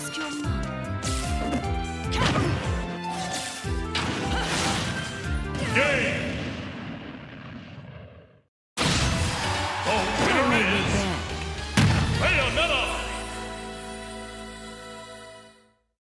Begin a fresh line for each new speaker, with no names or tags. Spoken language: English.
ask 隙を見な
Game!